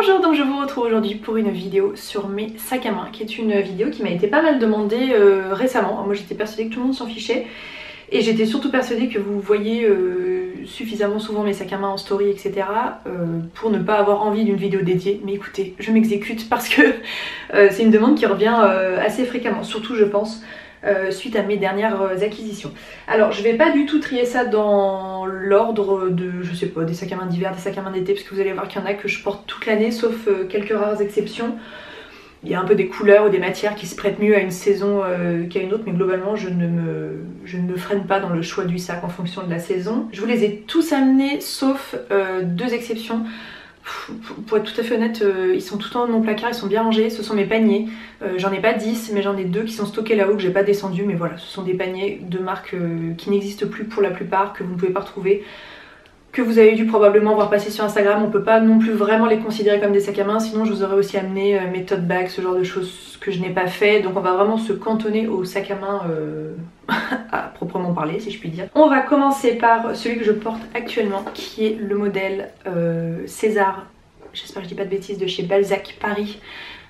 Bonjour, donc je vous retrouve aujourd'hui pour une vidéo sur mes sacs à main qui est une vidéo qui m'a été pas mal demandée euh, récemment. Moi j'étais persuadée que tout le monde s'en fichait et j'étais surtout persuadée que vous voyez euh, suffisamment souvent mes sacs à main en story etc euh, pour ne pas avoir envie d'une vidéo dédiée. Mais écoutez, je m'exécute parce que c'est une demande qui revient assez fréquemment, surtout je pense euh, suite à mes dernières euh, acquisitions. Alors je vais pas du tout trier ça dans l'ordre de, je sais pas, des sacs à main d'hiver, des sacs à main d'été, parce que vous allez voir qu'il y en a que je porte toute l'année, sauf euh, quelques rares exceptions. Il y a un peu des couleurs ou des matières qui se prêtent mieux à une saison qu'à une autre, mais globalement je ne, me, je ne me freine pas dans le choix du sac en fonction de la saison. Je vous les ai tous amenés, sauf deux exceptions pour être tout à fait honnête, euh, ils sont tout en mon placard, ils sont bien rangés, ce sont mes paniers. Euh, j'en ai pas 10, mais j'en ai deux qui sont stockés là-haut que j'ai pas descendu, mais voilà, ce sont des paniers de marques euh, qui n'existent plus pour la plupart, que vous ne pouvez pas retrouver que vous avez dû probablement voir passer sur Instagram. On peut pas non plus vraiment les considérer comme des sacs à main, sinon je vous aurais aussi amené mes tote bags, ce genre de choses que je n'ai pas fait. Donc on va vraiment se cantonner aux sacs à main à proprement parler, si je puis dire. On va commencer par celui que je porte actuellement, qui est le modèle César j'espère que je dis pas de bêtises, de chez Balzac Paris.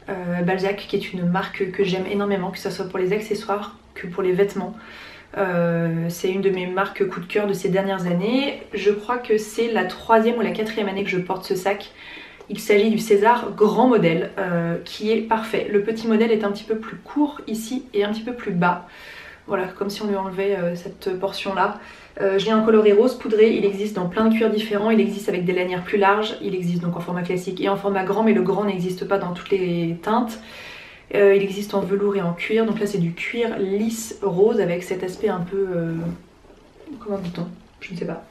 Euh, Balzac qui est une marque que j'aime énormément, que ce soit pour les accessoires que pour les vêtements. Euh, c'est une de mes marques coup de cœur de ces dernières années. Je crois que c'est la troisième ou la quatrième année que je porte ce sac. Il s'agit du César grand modèle euh, qui est parfait. Le petit modèle est un petit peu plus court ici et un petit peu plus bas. Voilà, comme si on lui enlevait cette portion là. Euh, J'ai un coloris rose poudré, il existe dans plein de cuirs différents, il existe avec des lanières plus larges, il existe donc en format classique et en format grand, mais le grand n'existe pas dans toutes les teintes. Euh, il existe en velours et en cuir, donc là c'est du cuir lisse rose avec cet aspect un peu... Euh, comment dit-on? Je ne sais pas.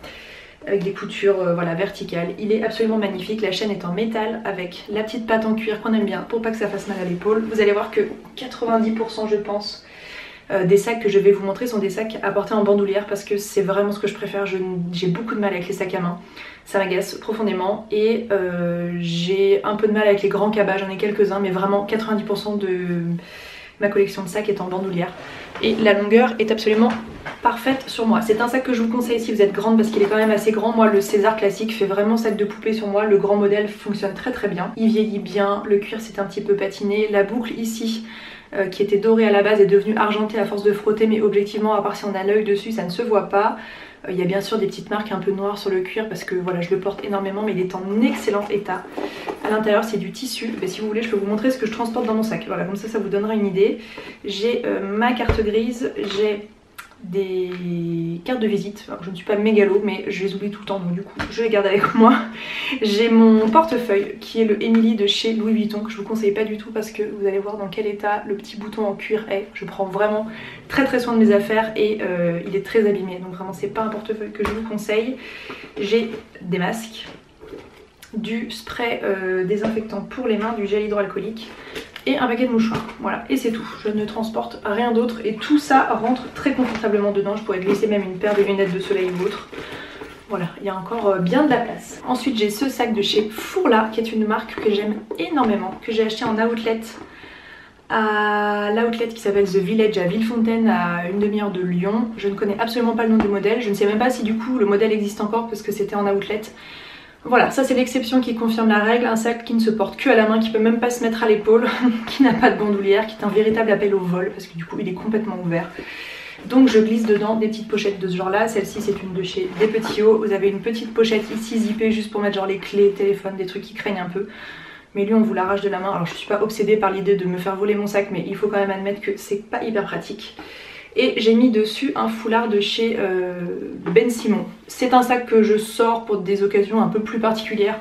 Avec des coutures voilà, verticales. Il est absolument magnifique, la chaîne est en métal avec la petite patte en cuir qu'on aime bien pour pas que ça fasse mal à l'épaule. Vous allez voir que 90% je pense euh, des sacs que je vais vous montrer sont des sacs à porter en bandoulière parce que c'est vraiment ce que je préfère. J'ai beaucoup de mal avec les sacs à main. Ça m'agace profondément et euh, j'ai un peu de mal avec les grands cabas. J'en ai quelques-uns mais vraiment 90% de ma collection de sacs est en bandoulière. Et la longueur est absolument parfaite sur moi. C'est un sac que je vous conseille si vous êtes grande parce qu'il est quand même assez grand. Moi le César classique fait vraiment sac de poupée sur moi. Le grand modèle fonctionne très très bien. Il vieillit bien, le cuir c'est un petit peu patiné. La boucle ici euh, qui était doré à la base est devenu argenté à force de frotter mais objectivement à part si on a l'œil dessus ça ne se voit pas. Euh, il y a bien sûr des petites marques un peu noires sur le cuir parce que voilà je le porte énormément mais il est en excellent état. À l'intérieur c'est du tissu, mais si vous voulez je peux vous montrer ce que je transporte dans mon sac. Voilà comme ça ça vous donnera une idée. J'ai euh, ma carte grise, j'ai des cartes de visite. Je ne suis pas mégalo, mais je les oublie tout le temps, donc du coup, je les garde avec moi. J'ai mon portefeuille qui est le Emily de chez Louis Vuitton, que je vous conseille pas du tout parce que vous allez voir dans quel état le petit bouton en cuir est. Je prends vraiment très très soin de mes affaires et euh, il est très abîmé, donc vraiment c'est pas un portefeuille que je vous conseille. J'ai des masques, du spray euh, désinfectant pour les mains, du gel hydroalcoolique, et un paquet de mouchoirs. Voilà, et c'est tout. Je ne transporte rien d'autre et tout ça rentre très confortablement dedans. Je pourrais glisser même une paire de lunettes de soleil ou autre. Voilà, il y a encore euh, bien de la place. Ensuite, j'ai ce sac de chez Fourla, qui est une marque que j'aime énormément, que j'ai acheté en outlet à l'outlet qui s'appelle The Village à Villefontaine à une demi-heure de Lyon. Je ne connais absolument pas le nom du modèle. Je ne sais même pas si du coup le modèle existe encore parce que c'était en outlet. Voilà, ça c'est l'exception qui confirme la règle, un sac qui ne se porte que à la main, qui peut même pas se mettre à l'épaule, qui n'a pas de bandoulière, qui est un véritable appel au vol parce que du coup il est complètement ouvert. Donc je glisse dedans des petites pochettes de ce genre là, celle-ci c'est une de chez Des Petits Hauts, vous avez une petite pochette ici zippée juste pour mettre genre les clés, téléphone, des trucs qui craignent un peu. Mais lui on vous l'arrache de la main, alors je suis pas obsédée par l'idée de me faire voler mon sac mais il faut quand même admettre que c'est pas hyper pratique et j'ai mis dessus un foulard de chez euh, Ben Simon. C'est un sac que je sors pour des occasions un peu plus particulières.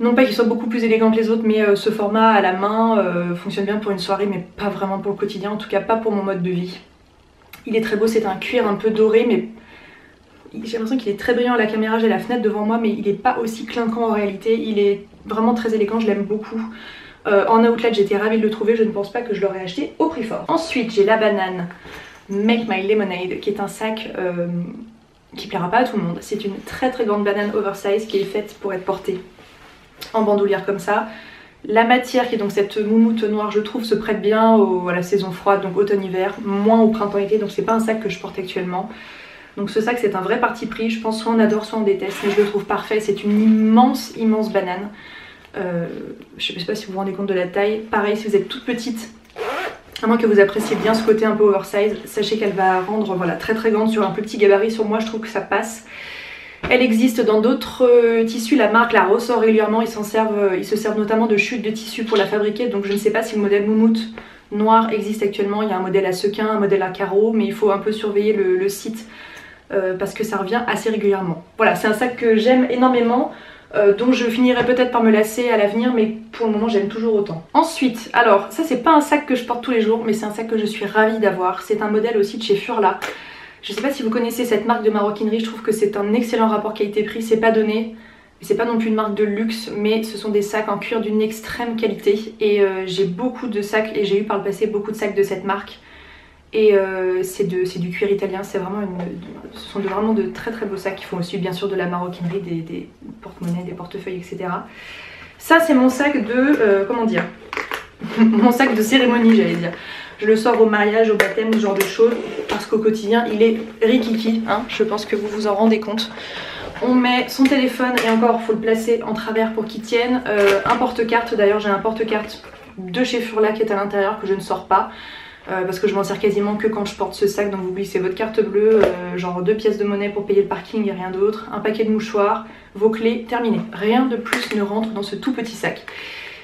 Non pas qu'il soit beaucoup plus élégant que les autres, mais euh, ce format à la main euh, fonctionne bien pour une soirée, mais pas vraiment pour le quotidien, en tout cas pas pour mon mode de vie. Il est très beau, c'est un cuir un peu doré, mais j'ai l'impression qu'il est très brillant à la caméra, j'ai la fenêtre devant moi, mais il n'est pas aussi clinquant en réalité. Il est vraiment très élégant, je l'aime beaucoup. en outlet, j'étais ravie de le trouver, je ne pense pas que je l'aurais acheté au prix fort. Ensuite, j'ai la banane Make My Lemonade qui est un sac euh, qui plaira pas à tout le monde. C'est une très très grande banane oversize qui est faite pour être portée en bandoulière comme ça. La matière qui est donc cette moumoute noire je trouve se prête bien à la saison froide donc automne-hiver, moins au printemps-été donc c'est pas un sac que je porte actuellement. Donc ce sac c'est un vrai parti pris, je pense soit on adore soit on déteste mais je le trouve parfait, c'est une immense immense banane. Euh, je sais pas si vous vous rendez compte de la taille. Pareil, si vous êtes toute petite, à moins que vous appréciez bien ce côté un peu oversize, sachez qu'elle va rendre voilà, très très grande sur un peu petit gabarit. Sur moi, je trouve que ça passe. Elle existe dans d'autres euh, tissus, la marque la ressort régulièrement, ils, euh, se servent notamment de chutes de tissu pour la fabriquer, donc je ne sais pas si le modèle moumoute noir existe actuellement, il y a un modèle à sequin, un modèle à carreaux, mais il faut un peu surveiller le, site euh, parce que ça revient assez régulièrement. Voilà, c'est un sac que j'aime énormément, dont je finirai peut-être par me lasser à l'avenir, mais pour le moment j'aime toujours autant. Ensuite, alors ça c'est pas un sac que je porte tous les jours, mais c'est un sac que je suis ravie d'avoir, c'est un modèle aussi de chez Furla. Je sais pas si vous connaissez cette marque de maroquinerie, je trouve que c'est un excellent rapport qualité-prix, c'est pas donné. C'est pas non plus une marque de luxe, mais ce sont des sacs en cuir d'une extrême qualité. Et euh, j'ai beaucoup de sacs, et j'ai eu par le passé beaucoup de sacs de cette marque. Et euh, c'est du cuir italien, vraiment ce sont vraiment de très très beaux sacs qui font aussi bien sûr de la maroquinerie, des, porte-monnaies, des portefeuilles, etc. Ça c'est mon sac de, euh, comment dire, mon sac de cérémonie j'allais dire. Je le sors au mariage, au baptême, ce genre de choses, parce qu'au quotidien, il est rikiki, hein, je pense que vous vous en rendez compte. On met son téléphone, et encore, faut le placer en travers pour qu'il tienne. Euh, un porte-carte, d'ailleurs j'ai un porte-carte de chez Furla qui est à l'intérieur, que je ne sors pas. Euh, parce que je m'en sers quasiment que quand je porte ce sac donc vous glissez votre carte bleue, euh, genre deux pièces de monnaie pour payer le parking et rien d'autre, un paquet de mouchoirs, vos clés, terminé. Rien de plus ne rentre dans ce tout petit sac.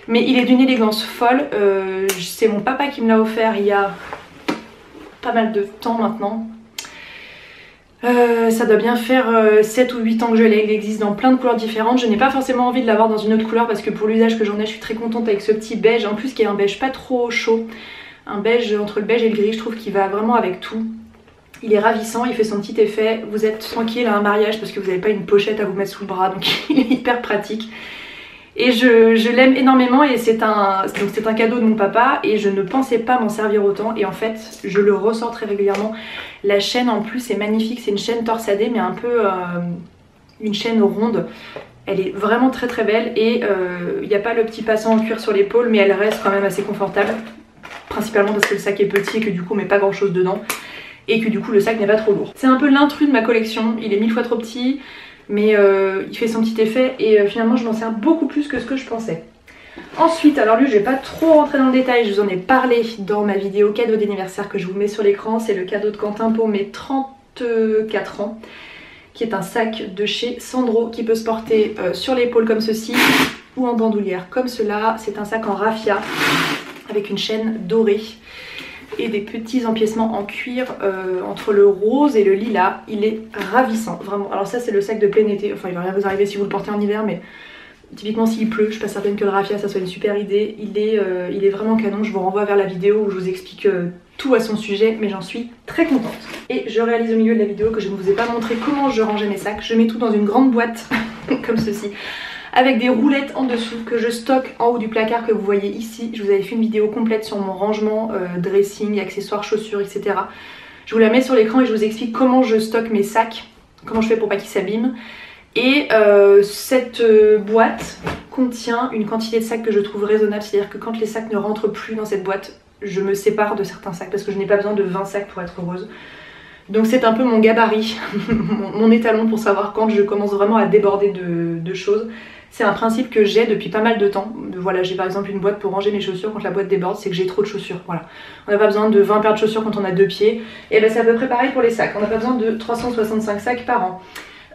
Mais il est d'une élégance folle. Euh, c'est mon papa qui me l'a offert il y a pas mal de temps maintenant. Ça doit bien faire 7 euh, ou 8 ans que je l'ai, il existe dans plein de couleurs différentes. Je n'ai pas forcément envie de l'avoir dans une autre couleur parce que pour l'usage que j'en ai, je suis très contente avec ce petit beige. En plus, qui est un beige pas trop chaud. Un beige entre le beige et le gris, je trouve qu'il va vraiment avec tout. Il est ravissant, il fait son petit effet. Vous êtes tranquille à un mariage parce que vous n'avez pas une pochette à vous mettre sous le bras, donc il est hyper pratique. Et je, l'aime énormément et c'est un, cadeau de mon papa et je ne pensais pas m'en servir autant et en fait je le ressors très régulièrement. La chaîne en plus est magnifique, c'est une chaîne torsadée mais un peu euh, une chaîne ronde. Elle est vraiment très très belle et il euh, n'y a pas le petit passant en cuir sur l'épaule mais elle reste quand même assez confortable. Principalement parce que le sac est petit et que du coup on met pas grand chose dedans et que du coup le sac n'est pas trop lourd. C'est un peu l'intrus de ma collection, il est mille fois trop petit mais euh, il fait son petit effet et euh, finalement je m'en sers beaucoup plus que ce que je pensais. Ensuite, alors lui je vais pas trop rentrer dans le détail, je vous en ai parlé dans ma vidéo cadeau d'anniversaire que je vous mets sur l'écran, c'est le cadeau de Quentin pour mes 34 ans qui est un sac de chez Sandro qui peut se porter euh, sur l'épaule comme ceci ou en bandoulière comme cela. C'est un sac en raffia avec une chaîne dorée et des petits empiècements en cuir euh, entre le rose et le lilas. Il est ravissant, vraiment. Alors ça c'est le sac de plein été, enfin il va rien vous arriver si vous le portez en hiver mais typiquement s'il pleut, je suis pas certaine que le raffia ça soit une super idée. Il est, euh, il est vraiment canon, je vous renvoie vers la vidéo où je vous explique euh, tout à son sujet mais j'en suis très contente. Et je réalise au milieu de la vidéo que je ne vous ai pas montré comment je rangeais mes sacs. Je mets tout dans une grande boîte comme ceci avec des roulettes en dessous que je stocke en haut du placard que vous voyez ici. Je vous avais fait une vidéo complète sur mon rangement, euh, dressing, accessoires, chaussures, etc. Je vous la mets sur l'écran et je vous explique comment je stocke mes sacs, comment je fais pour pas qu'ils s'abîment. Et euh, cette euh, boîte contient une quantité de sacs que je trouve raisonnable, c'est-à-dire que quand les sacs ne rentrent plus dans cette boîte, je me sépare de certains sacs parce que je n'ai pas besoin de 20 sacs pour être heureuse. Donc c'est un peu mon gabarit, mon, étalon pour savoir quand je commence vraiment à déborder de choses. C'est un principe que j'ai depuis pas mal de temps. Voilà, j'ai par exemple une boîte pour ranger mes chaussures quand la boîte déborde, c'est que j'ai trop de chaussures. Voilà. On n'a pas besoin de 20 paires de chaussures quand on a deux pieds. Et ben c'est à peu près pareil pour les sacs. On n'a pas besoin de 365 sacs par an.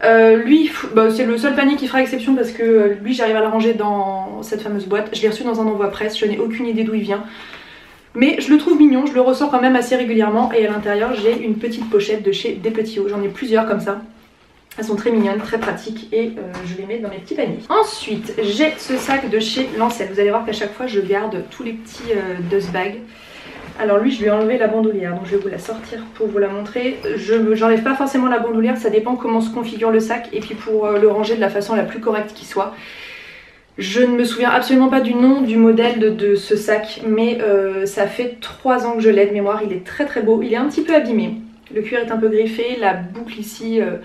Euh, lui, bah, c'est le seul panier qui fera exception parce que euh, lui, j'arrive à le ranger dans cette fameuse boîte. Je l'ai reçu dans un envoi presse, je n'ai aucune idée d'où il vient. Mais je le trouve mignon, je le ressors quand même assez régulièrement et à l'intérieur j'ai une petite pochette de chez Des Petits Hauts. J'en ai plusieurs comme ça. Elles sont très mignonnes, très pratiques et euh, je les mets dans mes petits paniers. Ensuite, j'ai ce sac de chez Lancel. Vous allez voir qu'à chaque fois, je garde tous les petits euh, bags. Alors lui, je lui ai enlevé la bandoulière, donc je vais vous la sortir pour vous la montrer. Je n'enlève pas forcément la bandoulière, ça dépend comment se configure le sac et puis pour euh, le ranger de la façon la plus correcte qui soit. Je ne me souviens absolument pas du nom du modèle de, ce sac, mais ça fait 3 ans que je l'ai de mémoire. Il est très très beau, il est un petit peu abîmé. Le cuir est un peu griffé, la boucle ici euh,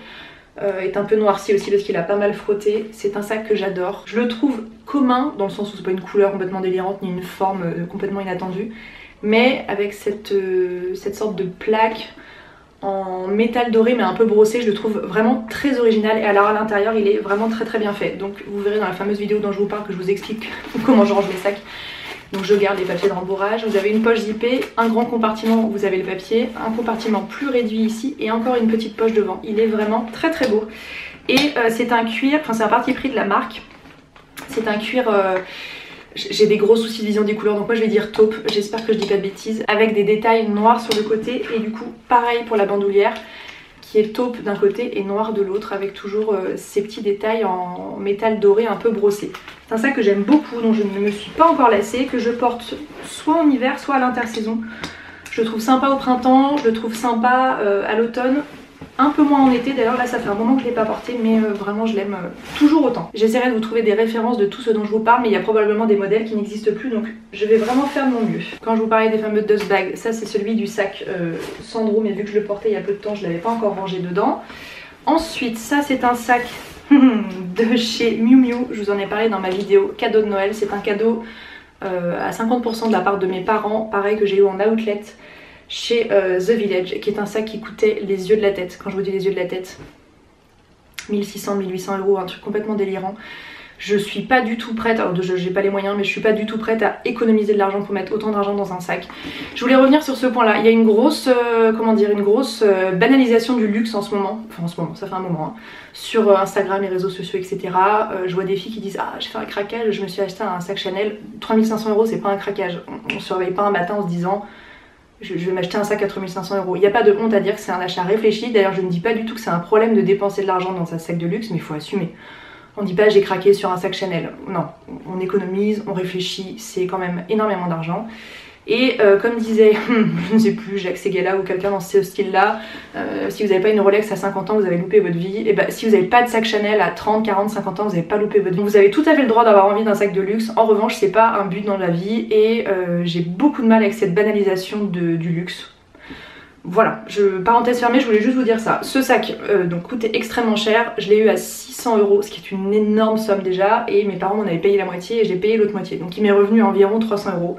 est un peu noirci aussi parce qu'il a pas mal frotté. C'est un sac que j'adore. Je le trouve commun dans le sens où c'est pas une couleur complètement délirante ni une forme euh, complètement inattendue. Mais avec cette, euh, cette sorte de plaque en métal doré mais un peu brossé, je le trouve vraiment très original et alors à l'intérieur il est vraiment très très bien fait. Donc vous verrez dans la fameuse vidéo dont je vous parle que je vous explique comment je range les sacs. Donc je garde les papiers de rembourrage, vous avez une poche zippée, un grand compartiment où vous avez le papier, un compartiment plus réduit ici et encore une petite poche devant. Il est vraiment très très beau. Et euh, c'est un cuir, enfin c'est un parti pris de la marque. C'est un cuir... Euh, j'ai des gros soucis de vision des couleurs donc moi je vais dire taupe, j'espère que je dis pas de bêtises avec des détails noirs sur le côté et du coup pareil pour la bandoulière qui est taupe d'un côté et noir de l'autre avec toujours euh, ces petits détails en métal doré un peu brossé. C'est un sac que j'aime beaucoup dont je ne me suis pas encore lassée que je porte soit en hiver soit à l'intersaison. Je le trouve sympa au printemps, je le trouve sympa euh, à l'automne un peu moins en été. D'ailleurs là ça fait un moment que je l'ai pas porté mais euh, vraiment je l'aime euh, toujours autant. J'essaierai de vous trouver des références de tout ce dont je vous parle mais il y a probablement des modèles qui n'existent plus donc je vais vraiment faire mon mieux. Quand je vous parlais des fameux dust bags ça c'est celui du sac euh, Sandro mais vu que je le portais il y a peu de temps je l'avais pas encore rangé dedans. Ensuite ça c'est un sac de chez Miu Miu. Je vous en ai parlé dans ma vidéo cadeau de Noël. C'est un cadeau à 50% de la part de mes parents. Pareil que j'ai eu en outlet chez euh, The Village, qui est un sac qui coûtait les yeux de la tête. Quand je vous dis les yeux de la tête, 1600, 1800 euros, un truc complètement délirant. Je suis pas du tout prête, alors j'ai pas les moyens, mais je suis pas du tout prête à économiser de l'argent pour mettre autant d'argent dans un sac. Je voulais revenir sur ce point là, il y a une grosse, euh, comment dire, une grosse euh, banalisation du luxe en ce moment, enfin en ce moment, ça fait un moment, hein, sur Instagram, les réseaux sociaux, etc. je vois des filles qui disent ah j'ai fait un craquage, je me suis acheté un sac Chanel, 3500 euros c'est pas un craquage, on, on se réveille pas un matin en se disant je, vais m'acheter un sac à 3500 euros. Il n'y a pas de honte à dire que c'est un achat réfléchi. D'ailleurs, je ne dis pas du tout que c'est un problème de dépenser de l'argent dans un sac de luxe, mais il faut assumer. On ne dit pas j'ai craqué sur un sac Chanel. Non, on économise, on réfléchit, c'est quand même énormément d'argent. Et euh, comme disait, je ne sais plus, Jacques Segala ou quelqu'un dans ce style-là, euh, si vous n'avez pas une Rolex à 50 ans, vous avez loupé votre vie. Et bah, si vous n'avez pas de sac Chanel à 30, 40, 50 ans, vous n'avez pas loupé votre vie. Vous avez tout à fait le droit d'avoir envie d'un sac de luxe. En revanche, c'est pas un but dans la vie et euh, j'ai beaucoup de mal avec cette banalisation du luxe. Voilà, je, parenthèse fermée, je voulais juste vous dire ça. Ce sac donc coûtait extrêmement cher, je l'ai eu à 600 euros, ce qui est une énorme somme déjà, et mes parents m'en avaient payé la moitié et j'ai payé l'autre moitié. Donc il m'est revenu environ 300 euros.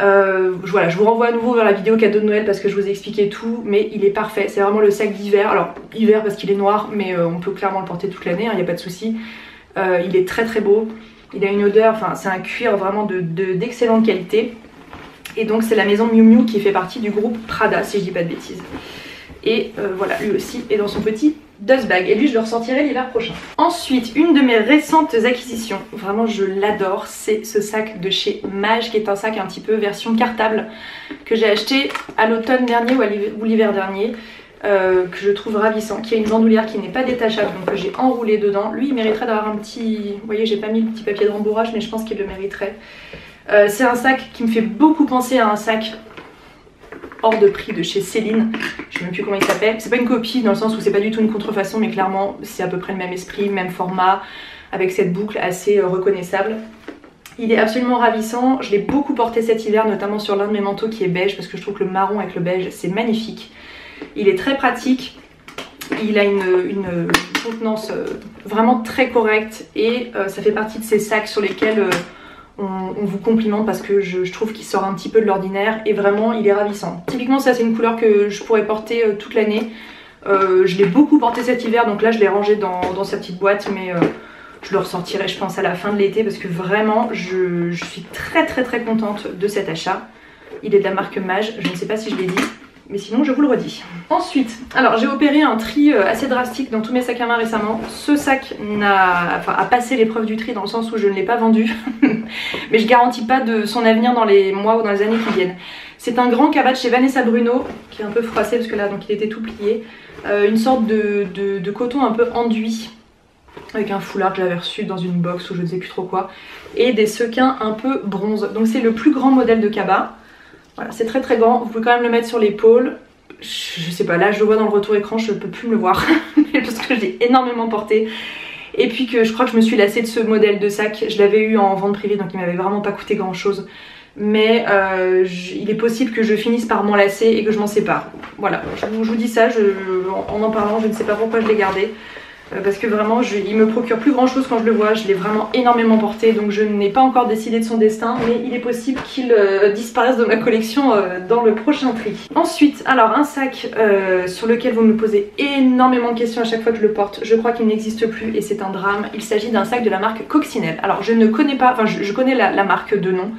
Euh, voilà, je vous renvoie à nouveau vers la vidéo cadeau de Noël parce que je vous ai expliqué tout, mais il est parfait. C'est vraiment le sac d'hiver. Alors, hiver parce qu'il est noir, mais euh, on peut clairement le porter toute l'année, il hein, n'y a pas de souci. Euh, il est très très beau. Il a une odeur, enfin, c'est un cuir vraiment d'excellente de, qualité. Et donc, c'est la maison Miu Miu qui fait partie du groupe Prada, si je dis pas de bêtises. Et voilà, lui aussi est dans son petit Dust Bag et lui je le ressortirai l'hiver prochain. Ensuite, une de mes récentes acquisitions, vraiment je l'adore, c'est ce sac de chez Mage qui est un sac un petit peu version cartable que j'ai acheté à l'automne dernier ou l'hiver dernier. Euh, que je trouve ravissant, qui a une bandoulière qui n'est pas détachable, donc que j'ai enroulé dedans. Lui, il mériterait d'avoir un petit... Vous voyez, j'ai pas mis le petit papier de rembourrage, mais je pense qu'il le mériterait. Euh, c'est un sac qui me fait beaucoup penser à un sac hors de prix de chez Céline. Je sais même plus comment il s'appelle. C'est pas une copie dans le sens où c'est pas du tout une contrefaçon, mais clairement c'est à peu près le même esprit, même format, avec cette boucle assez euh, reconnaissable. Il est absolument ravissant, je l'ai beaucoup porté cet hiver, notamment sur l'un de mes manteaux qui est beige, parce que je trouve que le marron avec le beige c'est magnifique. Il est très pratique, il a une, contenance euh, vraiment très correcte et euh, ça fait partie de ces sacs sur lesquels on, vous complimente parce que je, trouve qu'il sort un petit peu de l'ordinaire et vraiment il est ravissant. Typiquement ça c'est une couleur que je pourrais porter euh, toute l'année. Euh, je l'ai beaucoup porté cet hiver donc là je l'ai rangé dans, sa petite boîte mais euh, je le ressortirai je pense à la fin de l'été parce que vraiment je, je, suis très très très contente de cet achat. Il est de la marque Mage, je ne sais pas si je l'ai dit mais sinon je vous le redis. Ensuite, alors j'ai opéré un tri euh, assez drastique dans tous mes sacs à main récemment. Ce sac a, passé l'épreuve du tri dans le sens où je ne l'ai pas vendu, mais je garantis pas de son avenir dans les mois ou dans les années qui viennent. C'est un grand cabas chez Vanessa Bruno, qui est un peu froissé parce que là donc il était tout plié. Euh, une sorte de, de, coton un peu enduit, avec un foulard que j'avais reçu dans une box ou je ne sais plus trop quoi, et des sequins un peu bronze. Donc c'est le plus grand modèle de cabas. Voilà, c'est très très grand. Vous pouvez quand même le mettre sur l'épaule. Je, sais pas, là je le vois dans le retour écran, je peux plus me le voir parce que je l'ai énormément porté. Et puis que je crois que je me suis lassée de ce modèle de sac. Je l'avais eu en vente privée donc il m'avait vraiment pas coûté grand chose. Mais euh, il est possible que je finisse par m'en lasser et que je m'en sépare. Voilà, je vous, dis ça, en en parlant, je ne sais pas pourquoi je l'ai gardé. Euh, parce que vraiment il me procure plus grand chose quand je le vois, je l'ai vraiment énormément porté donc je n'ai pas encore décidé de son destin mais il est possible qu'il euh, disparaisse de ma collection euh, dans le prochain tri. Ensuite, alors un sac sur lequel vous me posez énormément de questions à chaque fois que je le porte, je crois qu'il n'existe plus et c'est un drame, il s'agit d'un sac de la marque Coccinelle. Alors je ne connais pas, enfin je, connais la, marque de nom,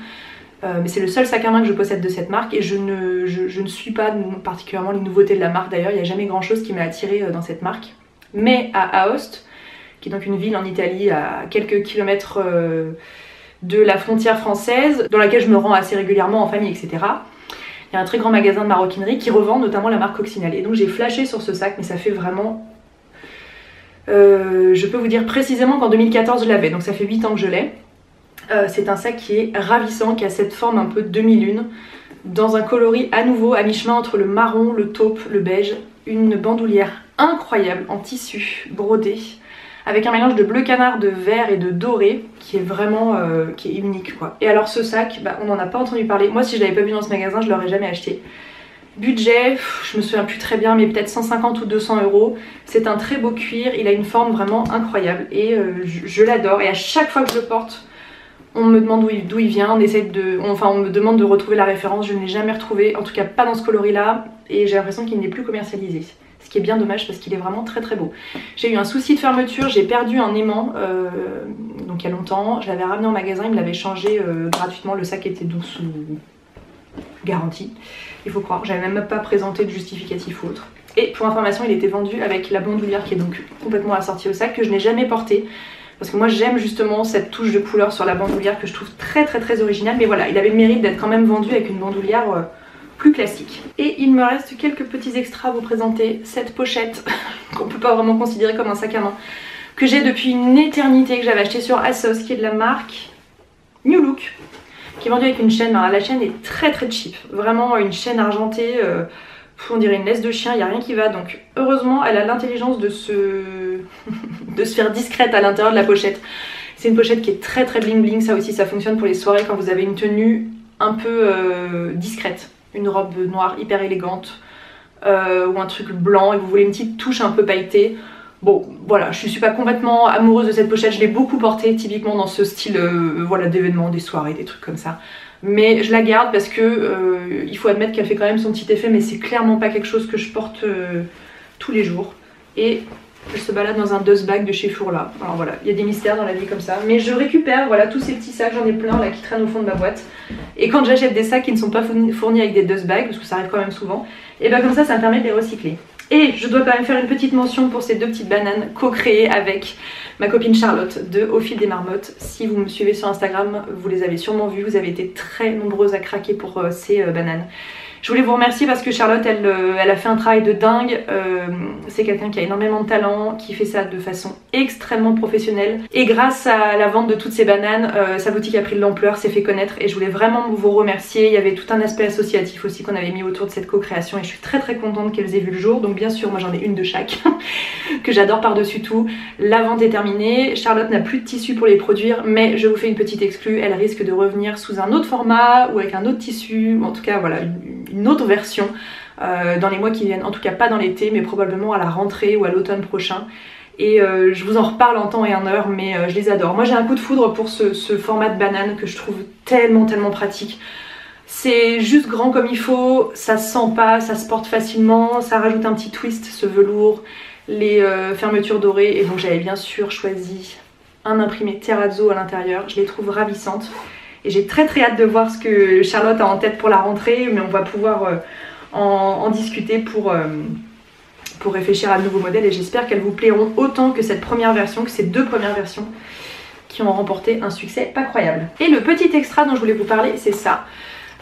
mais c'est le seul sac à main que je possède de cette marque et je ne, je ne suis pas particulièrement les nouveautés de la marque. D'ailleurs, il n'y a jamais grand chose qui m'a attiré dans cette marque mais à Aoste, qui est donc une ville en Italie à quelques kilomètres euh, de la frontière française, dans laquelle je me rends assez régulièrement en famille, etc. Il y a un très grand magasin de maroquinerie qui revend notamment la marque Coccinelle. Et donc j'ai flashé sur ce sac, mais ça fait vraiment... Euh, je peux vous dire précisément qu'en 2014 je l'avais, donc ça fait 8 ans que je l'ai. Euh, c'est un sac qui est ravissant, qui a cette forme un peu demi-lune, dans un coloris à nouveau à mi-chemin entre le marron, le taupe, le beige, une bandoulière incroyable en tissu brodé avec un mélange de bleu canard, de vert et de doré qui est vraiment euh, qui est unique quoi. Et alors ce sac, bah, on n'en a pas entendu parler. Moi si je l'avais pas vu dans ce magasin, je l'aurais jamais acheté. Budget, je me souviens plus très bien, mais peut-être 150 ou 200 euros. C'est un très beau cuir, il a une forme vraiment incroyable et euh, je, l'adore. Et à chaque fois que je le porte, on me demande d'où il, vient, on essaie de, enfin on me demande de retrouver la référence. Je ne l'ai jamais retrouvé, en tout cas pas dans ce coloris là, et j'ai l'impression qu'il n'est plus commercialisé qui est bien dommage parce qu'il est vraiment très très beau. J'ai eu un souci de fermeture, j'ai perdu un aimant euh, donc il y a longtemps, je l'avais ramené en magasin, il me l'avait changé euh, gratuitement, le sac était donc sous garantie, il faut croire, j'avais même pas présenté de justificatif ou autre. Et pour information, il était vendu avec la bandoulière qui est donc complètement assortie au sac que je n'ai jamais porté. Parce que moi j'aime justement cette touche de couleur sur la bandoulière que je trouve très très très originale. Mais voilà il avait le mérite d'être quand même vendu avec une bandoulière classique. Et il me reste quelques petits extras à vous présenter. Cette pochette, qu'on peut pas vraiment considérer comme un sac à main, que j'ai depuis une éternité, que j'avais acheté sur Asos, qui est de la marque New Look, qui est vendue avec une chaîne. la chaîne est très très cheap, vraiment une chaîne argentée, euh, on dirait une laisse de chien, il n'y a rien qui va. Donc heureusement, elle a l'intelligence de se... de se faire discrète à l'intérieur de la pochette. C'est une pochette qui est très très bling bling, ça aussi ça fonctionne pour les soirées quand vous avez une tenue un peu euh, discrète une robe noire hyper élégante euh, ou un truc blanc et vous voulez une petite touche un peu pailletée. Bon, voilà, je suis pas complètement amoureuse de cette pochette, je l'ai beaucoup portée typiquement dans ce style euh, voilà, d'événements, des soirées, des trucs comme ça. Mais je la garde parce que euh, il faut admettre qu'elle fait quand même son petit effet, mais c'est clairement pas quelque chose que je porte tous les jours. Et elle se balade dans un dust bag de chez Fourla. Alors voilà, il y a des mystères dans la vie comme ça. Mais je récupère voilà tous ces petits sacs, j'en ai plein là qui traînent au fond de ma boîte. Et quand j'achète des sacs qui ne sont pas fournis avec des dust bags, parce que ça arrive quand même souvent, et bien comme ça, ça me permet de les recycler. Et je dois quand même faire une petite mention pour ces deux petites bananes co-créées avec ma copine Charlotte de Au fil des marmottes. Si vous me suivez sur Instagram, vous les avez sûrement vues, vous avez été très nombreuses à craquer pour euh, ces euh, bananes. Je voulais vous remercier parce que Charlotte, elle, euh, elle a fait un travail de dingue. Euh, c'est quelqu'un qui a énormément de talent, qui fait ça de façon extrêmement professionnelle. Et grâce à la vente de toutes ces bananes, euh, sa boutique a pris de l'ampleur, s'est fait connaître et je voulais vraiment vous remercier. Il y avait tout un aspect associatif aussi qu'on avait mis autour de cette co-création et je suis très très contente qu'elles aient vu le jour. Donc bien sûr, moi j'en ai une de chaque que j'adore par-dessus tout. La vente est terminée. Charlotte n'a plus de tissu pour les produire, mais je vous fais une petite exclue. Elle risque de revenir sous un autre format ou avec un autre tissu. En tout cas, voilà, autre version euh, dans les mois qui viennent. En tout cas pas dans l'été mais probablement à la rentrée ou à l'automne prochain. Et euh, je vous en reparle en temps et en heure mais euh, je les adore. Moi j'ai un coup de foudre pour ce, format de banane que je trouve tellement tellement pratique. C'est juste grand comme il faut, ça se sent pas, ça se porte facilement, ça rajoute un petit twist, ce velours, les fermetures dorées et donc j'avais bien sûr choisi un imprimé terrazzo à l'intérieur, je les trouve ravissantes. Et j'ai très très hâte de voir ce que Charlotte a en tête pour la rentrée, mais on va pouvoir euh, en, discuter pour, euh, pour réfléchir à de nouveaux modèles et j'espère qu'elles vous plairont autant que cette première version, que ces deux premières versions qui ont remporté un succès pas croyable. Et le petit extra dont je voulais vous parler, c'est ça.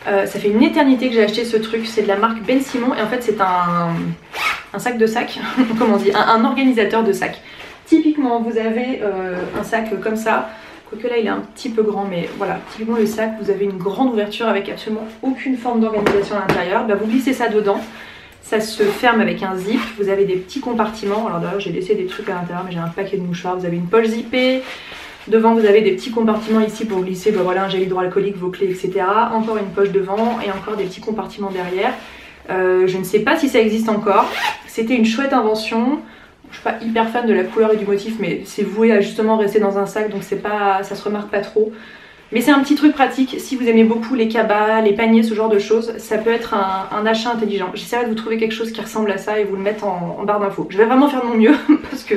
Euh, ça fait une éternité que j'ai acheté ce truc, c'est de la marque Ben Simon et en fait c'est un, un, sac de sac, comment on dit, un, organisateur de sac. Typiquement vous avez un sac comme ça, Quoique là il est un petit peu grand mais voilà, typiquement le sac vous avez une grande ouverture avec absolument aucune forme d'organisation à l'intérieur. Bah, vous glissez ça dedans, ça se ferme avec un zip, vous avez des petits compartiments. Alors d'ailleurs j'ai laissé des trucs à l'intérieur mais j'ai un paquet de mouchoirs, vous avez une poche zippée. Devant vous avez des petits compartiments ici pour glisser bah, voilà, un gel hydroalcoolique, vos clés etc. Encore une poche devant et encore des petits compartiments derrière. Euh, je ne sais pas si ça existe encore. C'était une chouette invention je suis pas hyper fan de la couleur et du motif, mais c'est voué à justement rester dans un sac, donc c'est pas, ça se remarque pas trop. Mais c'est un petit truc pratique, si vous aimez beaucoup les cabas, les paniers, ce genre de choses, ça peut être un, achat intelligent. J'essaierai de vous trouver quelque chose qui ressemble à ça et vous le mettre en, barre d'infos. Je vais vraiment faire mon mieux, parce que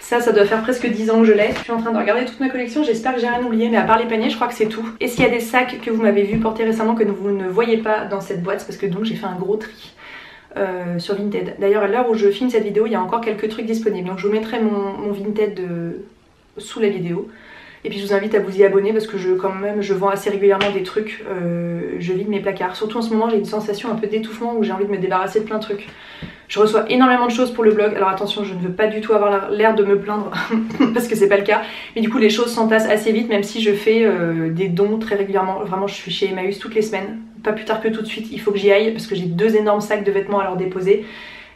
ça, ça doit faire presque 10 ans que je l'ai. Je suis en train de regarder toute ma collection, j'espère que j'ai rien oublié, mais à part les paniers, je crois que c'est tout. Est-ce qu'il y a des sacs que vous m'avez vu porter récemment que vous ne voyez pas dans cette boîte? Parce que donc j'ai fait un gros tri. Euh, sur Vinted. D'ailleurs à l'heure où je filme cette vidéo il y a encore quelques trucs disponibles donc je vous mettrai mon, Vinted sous la vidéo et puis je vous invite à vous y abonner parce que je quand même je vends assez régulièrement des trucs, euh, je vide mes placards. Surtout en ce moment j'ai une sensation un peu d'étouffement où j'ai envie de me débarrasser de plein de trucs. Je reçois énormément de choses pour le blog, alors attention je ne veux pas du tout avoir l'air de me plaindre parce que c'est pas le cas. Mais du coup les choses s'entassent assez vite même si je fais euh, des dons très régulièrement. Vraiment je suis chez Emmaüs toutes les semaines pas plus tard que tout de suite, il faut que j'y aille parce que j'ai deux énormes sacs de vêtements à leur déposer.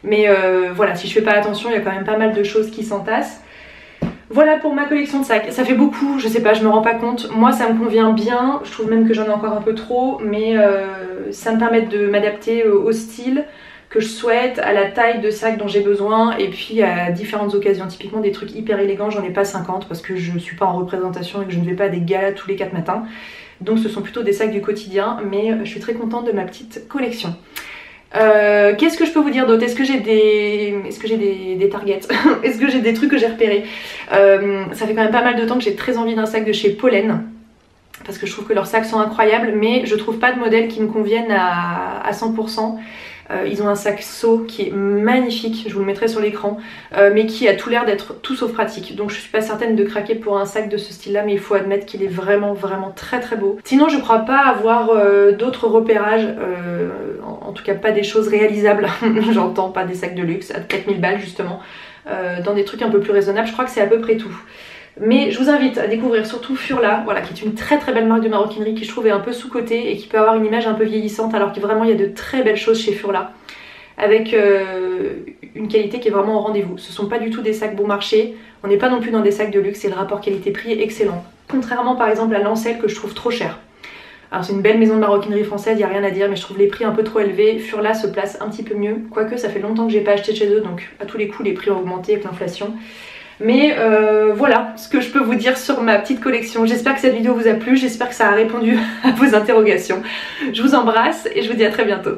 Mais euh, voilà, si je fais pas attention, il y a quand même pas mal de choses qui s'entassent. Voilà pour ma collection de sacs. Ça fait beaucoup, je sais pas, je me rends pas compte. Moi, ça me convient bien. Je trouve même que j'en ai encore un peu trop, mais euh, ça me permet de m'adapter au style que je souhaite, à la taille de sac dont j'ai besoin et puis à différentes occasions. Typiquement des trucs hyper élégants, j'en ai pas 50 parce que je suis pas en représentation et que je ne vais pas à des galas tous les 4 matins. Donc ce sont plutôt des sacs du quotidien, mais je suis très contente de ma petite collection. Euh, qu'est-ce que je peux vous dire d'autre? Est-ce que j'ai des, est-ce targets? Est-ce que j'ai des trucs que j'ai repérés? Euh, Ça fait quand même pas mal de temps que j'ai très envie d'un sac de chez Pollen parce que je trouve que leurs sacs sont incroyables, mais je trouve pas de modèle qui me convienne à, à 100%. Euh, ils ont un sac saut qui est magnifique, je vous le mettrai sur l'écran, euh, mais qui a tout l'air d'être tout sauf pratique. Donc je suis pas certaine de craquer pour un sac de ce style-là, mais il faut admettre qu'il est vraiment vraiment très très beau. Sinon je crois pas avoir euh, d'autres repérages, en, tout cas pas des choses réalisables, j'entends pas des sacs de luxe à 4000 balles justement, dans des trucs un peu plus raisonnables, je crois que c'est à peu près tout. Mais je vous invite à découvrir surtout Furla, voilà, qui est une très très belle marque de maroquinerie qui je trouve est un peu sous-cotée et qui peut avoir une image un peu vieillissante alors que il y a de très belles choses chez Furla avec euh, une qualité qui est vraiment au rendez-vous. Ce sont pas du tout des sacs bon marché, on n'est pas non plus dans des sacs de luxe et le rapport qualité-prix est excellent. Contrairement par exemple à Lancel que je trouve trop cher. Alors c'est une belle maison de maroquinerie française, il n'y a rien à dire, mais je trouve les prix un peu trop élevés. Furla se place un petit peu mieux, quoique ça fait longtemps que j'ai pas acheté chez eux, donc à tous les coups les prix ont augmenté avec l'inflation. Mais euh, voilà ce que je peux vous dire sur ma petite collection. J'espère que cette vidéo vous a plu, j'espère que ça a répondu à vos interrogations. Je vous embrasse et je vous dis à très bientôt.